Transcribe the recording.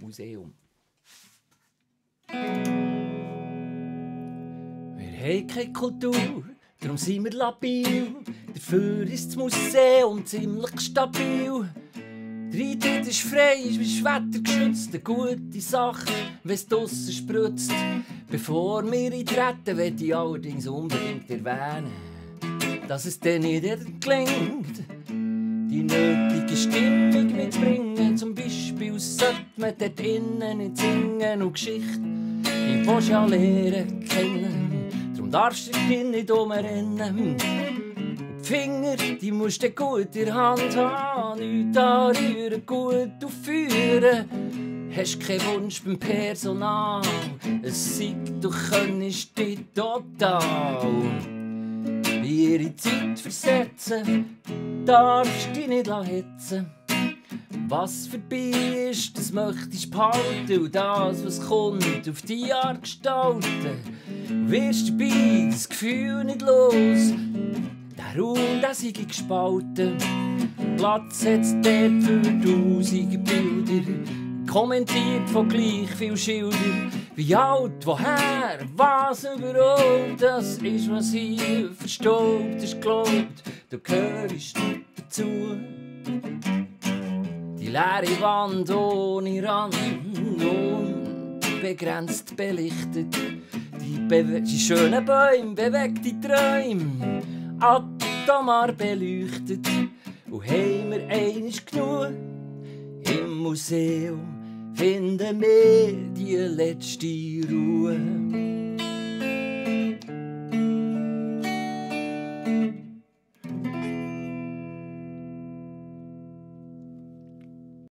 Museum. Wir haben keine Kultur, darum sind wir labil. Dafür ist das Museum ziemlich stabil. Der Eintritt ist frei, ist wie wettergeschützt, eine gute Sache, wenn es draussen spritzt. Bevor wir eintreten, möchte ich allerdings unbedingt erwähnen, dass es dir nicht gelingt, die nötige Stimmung mitzubringen. Beispiel sollte man dort innen nicht singen und Geschichten, die willst ja lernen kennen. Darum darfst du dich nicht umrennen. Die Finger, die musst du gut in der Hand haben, nichts anrühren, gut aufführen. Hast keinen Wunsch beim Personal, es sagt, du könntest dich total in ihre Zeit versetzen, darfst dich nicht hetzen. Was vorbei ist, das möchtest du behalten und das, was kommt, auf die Art gestalten. Wirst dabei das Gefühl nicht los, der Raum, der sei gespalten. Platz hat's dort für tausende Bilder, kommentiert von gleich viel Schilder. Wie alt, woher, was überall, das ist, was hier verstaubt ist, glaubt, du gehörst dazu. Die leere Wand ohne Rand, unbegrenzt belichtet. Die, Bewe die schönen Bäume, bewegte Träume, atomar beleuchtet. Und haben wir eines genug im Museum, finden wir die letzte Ruhe.